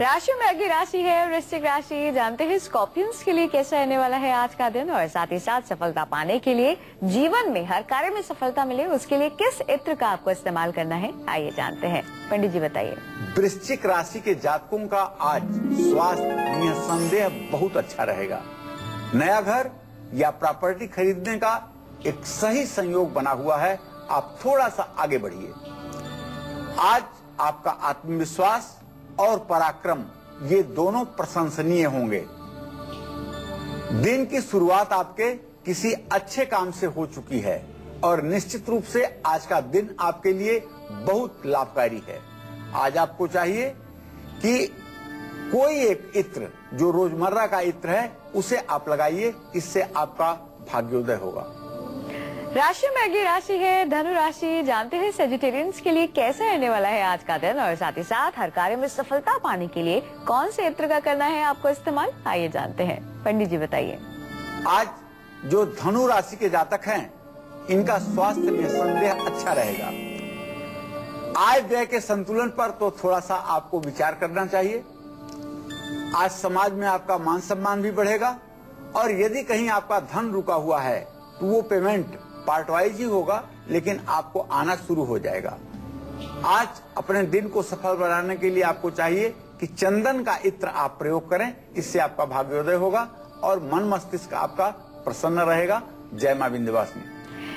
राशि में अगली राशि है, वृश्चिक राशि, जानते हैं स्कॉर्पियंस के लिए कैसा रहने वाला है आज का दिन? और साथ ही साथ सफलता पाने के लिए, जीवन में हर कार्य में सफलता मिले, उसके लिए किस इत्र का आपको इस्तेमाल करना है? आइए जानते हैं। पंडित जी बताइए। वृश्चिक राशि के जातकों का आज स्वास्थ्य निसंदेह बहुत अच्छा रहेगा। नया घर या प्रॉपर्टी खरीदने का एक सही संयोग बना हुआ है। आप थोड़ा सा आगे बढ़िए। आज आपका आत्मविश्वास और पराक्रम, ये दोनों प्रशंसनीय होंगे। दिन की शुरुआत आपके किसी अच्छे काम से हो चुकी है और निश्चित रूप से आज का दिन आपके लिए बहुत लाभकारी है। आज आपको चाहिए कि कोई एक इत्र, जो रोज़मर्रा का इत्र है, उसे आप लगाइए, इससे आपका भाग्योदय होगा। राशि में अगली राशि है, धनु राशि, जानते हैं सेजिटेरियंस के लिए कैसा रहने वाला है आज का दिन? और साथ ही साथ, हर कार्य में सफलता पाने के लिए कौन से इत्र का करना है आपको इस्तेमाल? आइए जानते हैं। पंडित जी बताइए। आज जो धनु राशि के जातक हैं, इनका स्वास्थ्य में संदेह अच्छा रहेगा। आय व्यय के संतुलन पर तो थोड़ा सा आपको विचार करना चाहिए। आज समाज में आपका मान सम्मान भी बढ़ेगा। और यदि कहीं आपका धन रुका हुआ है तो वो पेमेंट पार्ट वाइज ही होगा, लेकिन आपको आना शुरू हो जाएगा। आज अपने दिन को सफल बनाने के लिए आपको चाहिए कि चंदन का इत्र आप प्रयोग करें, इससे आपका भाग्योदय होगा और मन मस्तिष्क आपका प्रसन्न रहेगा। जय माँ विंध्यवासिनी।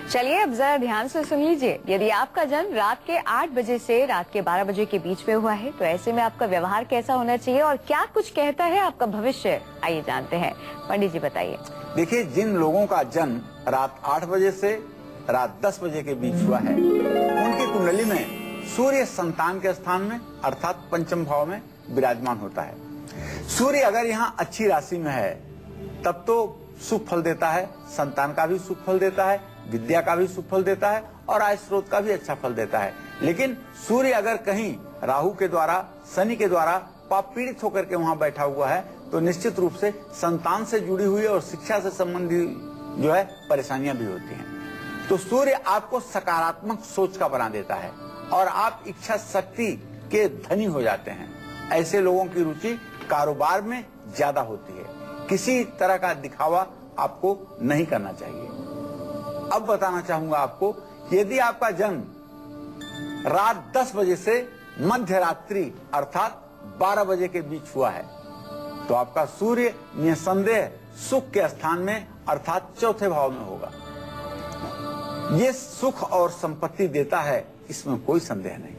चलिए, अब जरा ध्यान से सुन लीजिए। यदि आपका जन्म रात के आठ बजे से रात के बारह बजे के बीच में हुआ है तो ऐसे में आपका व्यवहार कैसा होना चाहिए और क्या कुछ कहता है आपका भविष्य? आइए जानते हैं। पंडित जी, बताइए। देखिए, जिन लोगों का जन्म रात आठ बजे से रात दस बजे के बीच हुआ है, उनकी कुंडली में सूर्य संतान के स्थान में, अर्थात पंचम भाव में विराजमान होता है। सूर्य अगर यहाँ अच्छी राशि में है, तब तो सुख फल देता है, संतान का भी सुख फल देता है, विद्या का भी सुख फल देता है और आय स्रोत का भी अच्छा फल देता है। लेकिन सूर्य अगर कहीं राहु के द्वारा, शनि के द्वारा पाप पीड़ित होकर के वहाँ बैठा हुआ है तो निश्चित रूप से संतान से जुड़ी हुई और शिक्षा से संबंधित जो है, परेशानियाँ भी होती हैं। तो सूर्य आपको सकारात्मक सोच का बना देता है और आप इच्छा शक्ति के धनी हो जाते हैं। ऐसे लोगों की रुचि कारोबार में ज़्यादा होती है। किसी तरह का दिखावा आपको नहीं करना चाहिए। अब बताना चाहूँगा आपको, यदि आपका जन्म रात 10 बजे से मध्य रात्रि, अर्थात 12 बजे के बीच हुआ है तो आपका सूर्य निसंदेह सुख के स्थान में अर्थात चौथे भाव में होगा। ये सुख और संपत्ति देता है, इसमें कोई संदेह नहीं।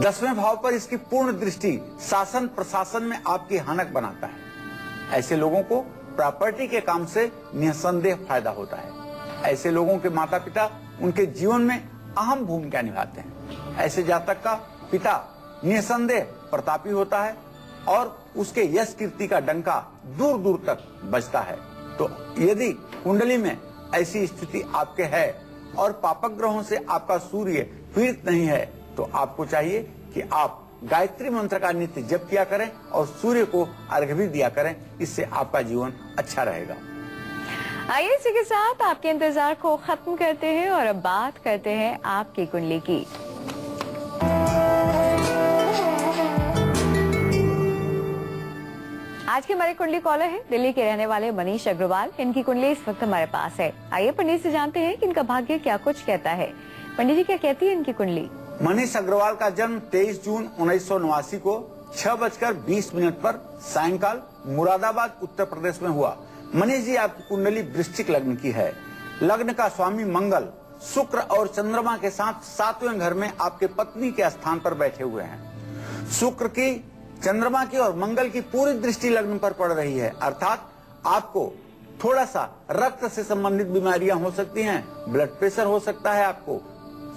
दसवें भाव पर इसकी पूर्ण दृष्टि शासन प्रशासन में आपकी हनक बनाता है। ऐसे लोगों को प्रॉपर्टी के काम से निसंदेह फ़ायदा होता है। ऐसे लोगों के माता पिता उनके जीवन में अहम भूमिका निभाते हैं। ऐसे जातक का पिता निसंदेह प्रतापी होता है और उसके यश कीर्ति का डंका दूर दूर तक बजता है। तो यदि कुंडली में ऐसी स्थिति आपके है और पापक ग्रहों से आपका सूर्य पीड़ित नहीं है तो आपको चाहिए कि आप गायत्री मंत्र का नित्य जप किया करें और सूर्य को अर्घ भी दिया करें। इससे आपका जीवन अच्छा रहेगा। आइए इसी के साथ आपके इंतज़ार को खत्म करते हैं और अब बात करते हैं आपकी कुंडली की। आज के हमारे कुंडली कॉलर है। दिल्ली के रहने वाले मनीष अग्रवाल, इनकी कुंडली इस वक्त हमारे पास है। आइए पंडित से जानते हैं कि इनका भाग्य क्या कुछ कहता है। पंडित जी, क्या कहती है इनकी कुंडली? मनीष अग्रवाल का जन्म 23 जून उन्नीस सौ नवासी को छह बजकर बीस मिनट पर सायंकाल मुरादाबाद, उत्तर प्रदेश में हुआ। मनीष जी, आपकी कुंडली वृश्चिक लग्न की है। लग्न का स्वामी मंगल, शुक्र और चंद्रमा के साथ सातवें घर में आपके पत्नी के स्थान पर बैठे हुए हैं। शुक्र की चंद्रमा की और मंगल की पूरी दृष्टि लग्न पर पड़ रही है। अर्थात आपको थोड़ा सा रक्त से संबंधित बीमारियाँ हो सकती हैं ब्लड प्रेशर हो सकता है आपको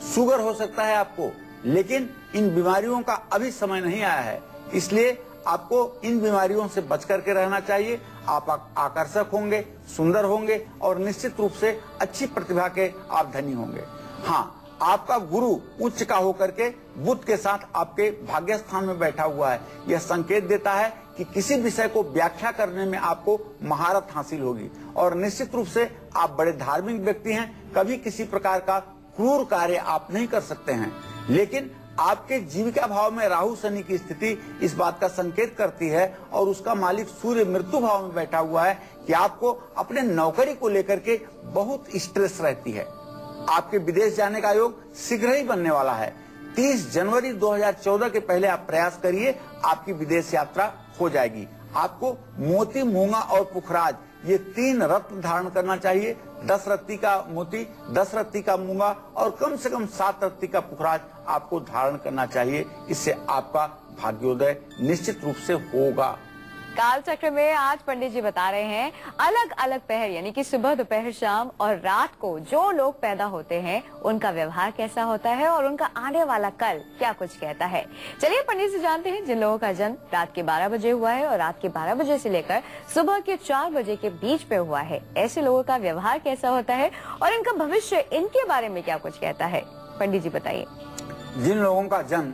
शुगर हो सकता है आपको, लेकिन इन बीमारियों का अभी समय नहीं आया है। इसलिए आपको इन बीमारियों से बच करके रहना चाहिए। आप आकर्षक होंगे, सुंदर होंगे और निश्चित रूप से अच्छी प्रतिभा के आप धनी होंगे। हाँ आपका गुरु उच्च का होकर के बुद्ध के साथ आपके भाग्य स्थान में बैठा हुआ है। यह संकेत देता है कि किसी विषय को व्याख्या करने में आपको महारत हासिल होगी। और निश्चित रूप से आप बड़े धार्मिक व्यक्ति हैं, कभी किसी प्रकार का क्रूर कार्य आप नहीं कर सकते हैं। लेकिन आपके जीविका भाव में राहु शनि की स्थिति इस बात का संकेत करती है और उसका मालिक सूर्य मृत्यु भाव में बैठा हुआ है कि आपको अपने नौकरी को लेकर के बहुत स्ट्रेस रहती है। आपके विदेश जाने का योग शीघ्र ही बनने वाला है। 30 जनवरी 2014 के पहले आप प्रयास करिए, आपकी विदेश यात्रा हो जाएगी। आपको मोती, मूँगा और पुखराज, ये तीन रत्न धारण करना चाहिए। दस रत्ती का मोती, दस रत्ती का मूँगा और कम से कम सात रत्ती का पुखराज आपको धारण करना चाहिए। इससे आपका भाग्योदय निश्चित रूप से होगा। काल चक्र में आज पंडित जी बता रहे हैं अलग अलग पहर, यानी कि सुबह, दोपहर, शाम और रात को जो लोग पैदा होते हैं, उनका व्यवहार कैसा होता है और उनका आने वाला कल क्या कुछ कहता है। चलिए पंडित जी जानते हैं, जिन लोगों का जन्म रात के 12 बजे हुआ है और रात के 12 बजे से लेकर सुबह के 4 बजे के बीच पे हुआ है। ऐसे लोगों का व्यवहार कैसा होता है और इनका भविष्य इनके बारे में क्या कुछ कहता है? पंडित जी बताइए। जिन लोगों का जन्म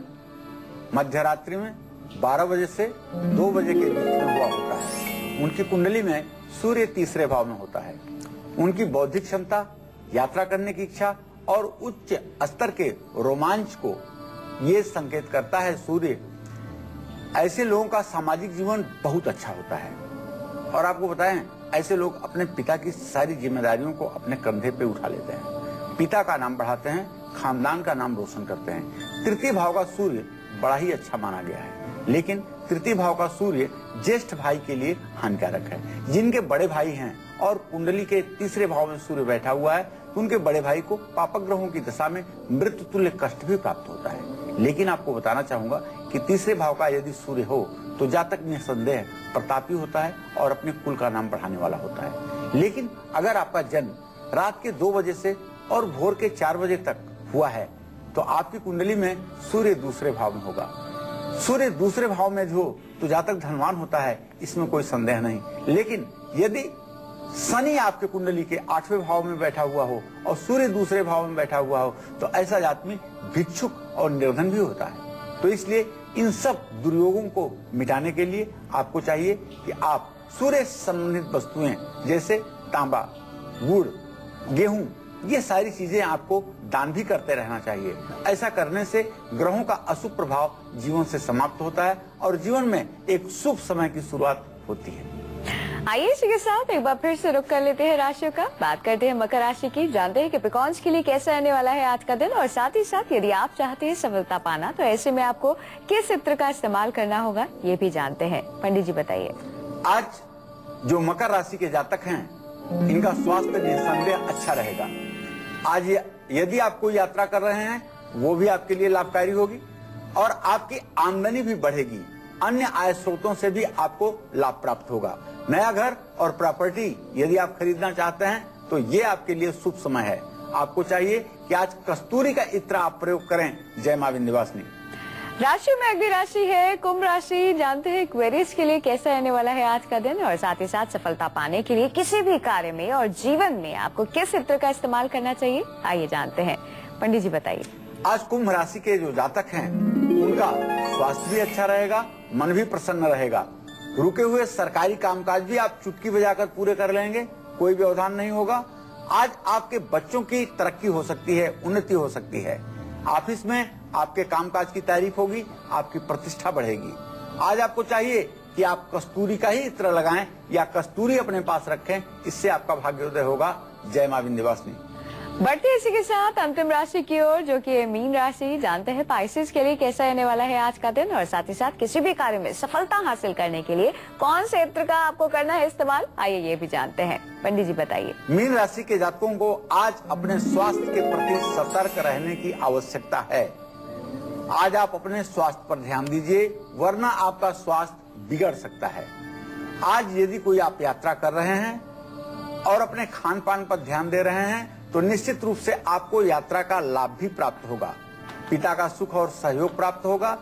मध्य में 12 बजे से 2 बजे के बीच में हुआ होता है। उनकी कुंडली में सूर्य तीसरे भाव में होता है। उनकी बौद्धिक क्षमता, यात्रा करने की इच्छा और उच्च स्तर के रोमांच को ये संकेत करता है सूर्य। ऐसे लोगों का सामाजिक जीवन बहुत अच्छा होता है। और आपको बताएँ, ऐसे लोग अपने पिता की सारी जिम्मेदारियों को अपने कंधे पे उठा लेते हैं। पिता का नाम बढ़ाते हैं, खानदान का नाम रोशन करते हैं। तृतीय भाव का सूर्य बड़ा ही अच्छा माना गया है। लेकिन तृतीय भाव का सूर्य ज्येष्ठ भाई के लिए हानिकारक है। जिनके बड़े भाई हैं और कुंडली के तीसरे भाव में सूर्य बैठा हुआ है तो उनके बड़े भाई को पापक ग्रहों की दशा में मृत्यु तुल्य कष्ट भी प्राप्त होता है। लेकिन आपको बताना चाहूँगा कि तीसरे भाव का यदि सूर्य हो तो जातक निसंदेह प्रतापी होता है और अपने कुल का नाम बढ़ाने वाला होता है। लेकिन अगर आपका जन्म रात के दो बजे से और भोर के चार बजे तक हुआ है तो आपकी कुंडली में सूर्य दूसरे भाव में होगा। सूर्य दूसरे भाव में जो तो जातक धनवान होता है, इसमें कोई संदेह नहीं। लेकिन यदि शनि आपके कुंडली के आठवें भाव में बैठा हुआ हो और सूर्य दूसरे भाव में बैठा हुआ हो तो ऐसा आदमी भिक्षुक और निर्धन भी होता है। तो इसलिए इन सब दुर्योगों को मिटाने के लिए आपको चाहिए कि आप सूर्य संबंधित वस्तुएँ, जैसे तांबा, गुड़, गेहूँ ये सारी चीज़ें आपको दान भी करते रहना चाहिए। ऐसा करने से ग्रहों का अशुभ प्रभाव जीवन से समाप्त होता है और जीवन में एक शुभ समय की शुरुआत होती है। आइए इसी के साथ एक बार फिर से रुक कर लेते हैं राशियों का। बात करते हैं मकर राशि की। जानते हैं कि पिकॉन्स के लिए कैसा रहने वाला है आज का दिन और साथ ही साथ यदि आप चाहते हैं सफलता पाना तो ऐसे में आपको किस चित्र का इस्तेमाल करना होगा ये भी जानते हैं। पंडित जी बताइए। आज जो मकर राशि के जातक हैं इनका स्वास्थ्य निसंदेह अच्छा रहेगा। आज यदि आप कोई यात्रा कर रहे हैं, वो भी आपके लिए लाभकारी होगी और आपकी आमदनी भी बढ़ेगी। अन्य आय स्रोतों से भी आपको लाभ प्राप्त होगा। नया घर और प्रॉपर्टी यदि आप खरीदना चाहते हैं तो ये आपके लिए शुभ समय है। आपको चाहिए कि आज कस्तूरी का इत्र आप प्रयोग करें। जय माविन विंध्यवासिनी राशि में अगली राशि है, कुंभ राशि, जानते हैं क्वेरीज के लिए कैसा रहने वाला है आज का दिन और साथ ही साथ सफलता पाने के लिए किसी भी कार्य में और जीवन में आपको किस चित्र का इस्तेमाल करना चाहिए, आइए जानते हैं। पंडित जी बताइए। आज कुंभ राशि के जो जातक हैं, उनका स्वास्थ्य भी अच्छा रहेगा, मन भी प्रसन्न रहेगा। रुके हुए सरकारी कामकाज भी आप चुटकी बजाकर पूरे कर लेंगे, कोई व्यवधान नहीं होगा। आज आपके बच्चों की तरक्की हो सकती है, उन्नति हो सकती है। ऑफ़िस में आपके कामकाज की तारीफ़ होगी आपकी प्रतिष्ठा बढ़ेगी। आज आपको चाहिए कि आप कस्तूरी का ही इत्र लगाएँ या कस्तूरी अपने पास रखें इससे आपका भाग्योदय होगा। जय माँ विंध्यवासिनी बढ़ते इसी के साथ अंतिम राशि की ओर जो कि मीन राशि जानते हैं पाइसिस के लिए कैसा रहने वाला है आज का दिन और साथ ही साथ किसी भी कार्य में सफलता हासिल करने के लिए कौन से इत्र का आपको करना है इस्तेमाल आइए ये भी जानते हैं। पंडित जी बताइए। मीन राशि के जातकों को आज अपने स्वास्थ्य के प्रति सतर्क रहने की आवश्यकता है। आज आप अपने स्वास्थ्य पर ध्यान दीजिए, वरना आपका स्वास्थ्य बिगड़ सकता है। आज यदि कोई आप यात्रा कर रहे हैं और अपने खान पान पर ध्यान दे रहे हैं तो निश्चित रूप से आपको यात्रा का लाभ भी प्राप्त होगा। पिता का सुख और सहयोग प्राप्त होगा।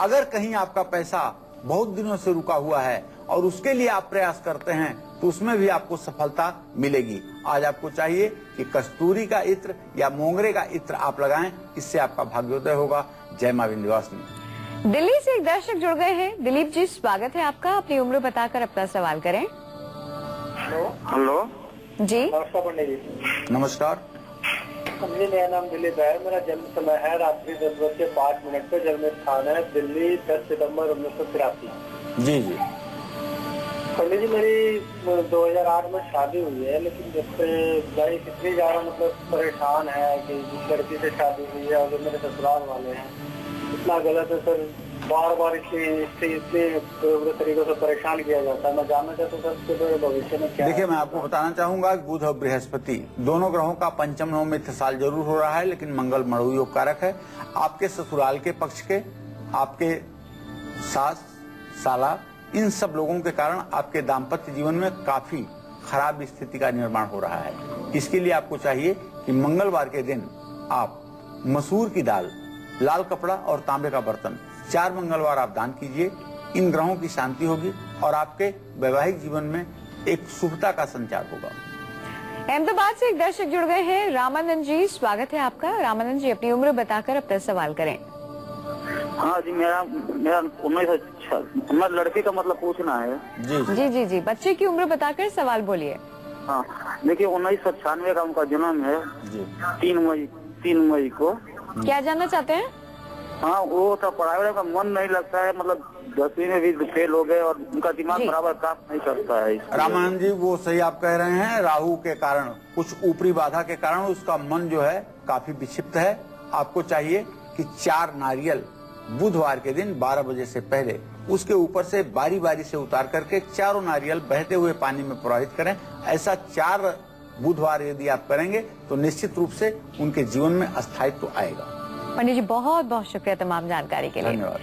अगर कहीं आपका पैसा बहुत दिनों से रुका हुआ है और उसके लिए आप प्रयास करते हैं तो उसमें भी आपको सफलता मिलेगी। आज आपको चाहिए कि कस्तूरी का इत्र या मोंगरे का इत्र आप लगाएँ, इससे आपका भाग्योदय होगा। जय माँ विंध्यवासिनी दिल्ली से एक दर्शक जुड़ गए हैं। दिलीप जी स्वागत है आपका। अपनी उम्र बताकर अपना सवाल करें। हेलो। हेलो। जी। नमस्कार पंडित जी। नमस्कार। जी मेरा नाम दिलीप है। मेरा जन्म समय है रात्रि दस बज के पाँच मिनट पे। जन्म स्थान है दिल्ली दस सितंबर उन्नीस सौ तिरासी। जी जी। पंडित जी मेरी 2008 में शादी हुई है लेकिन जब से लाइफ इतनी ज़्यादा मतलब परेशान है कि जिस लड़की से शादी हुई है और जो मेरे ससुराल वाले हैं इतना गलत है सर। बार बार इतनी इससे इतने बुरे तरीकों से परेशान किया जाता है। मैं जानना चाहता हूँ सर इसके भविष्य में क्या देखिए मैं आपको बताना चाहूँगा कि बुध और बृहस्पति दोनों ग्रहों का पंचम नव में इत्तेसाल ज़रूर हो रहा है लेकिन मंगल मड़ु योग कारक है। आपके ससुराल के पक्ष के आपके सास साला इन सब लोगों के कारण आपके दाम्पत्य जीवन में काफ़ी खराब स्थिति का निर्माण हो रहा है। इसके लिए आपको चाहिए कि मंगलवार के दिन आप मसूर की दाल लाल कपड़ा और तांबे का बर्तन। चार मंगलवार आप दान कीजिए इन ग्रहों की शांति होगी और आपके वैवाहिक जीवन में एक शुभता का संचार होगा। अहमदाबाद से एक दर्शक जुड़ गए हैं। रामानंद जी स्वागत है आपका। रामानंद जी अपनी उम्र बताकर अपना सवाल करें। हाँ जी मेरा मेरा उन्नीस सौ मैं लड़की का मतलब पूछना है। जी जी। जी जी जी। बच्चे की उम्र बताकर सवाल बोलिए। हाँ देखिए उन्नीस सौ छियानवे का उनका जन्म है जी। तीन मई तीन मई को। क्या जानना चाहते हैं? हाँ वो तो पढ़ाई का मन नहीं लगता है मतलब दसवीं में भी फेल हो गए और उनका दिमाग जी। बराबर काम नहीं करता है। रामानंद जी वो सही आप कह रहे हैं राहु के कारण कुछ ऊपरी बाधा के कारण उसका मन जो है काफ़ी विक्षिप्त है। आपको चाहिए कि चार नारियल बुधवार के दिन 12 बजे से पहले उसके ऊपर से बारी बारी से उतार करके चारों नारियल बहते हुए पानी में प्रवाहित करें। ऐसा चार बुधवार यदि आप करेंगे तो निश्चित रूप से उनके जीवन में अस्थायित्व आएगा। पंडित जी बहुत बहुत शुक्रिया तमाम जानकारी के लिए। धन्यवाद।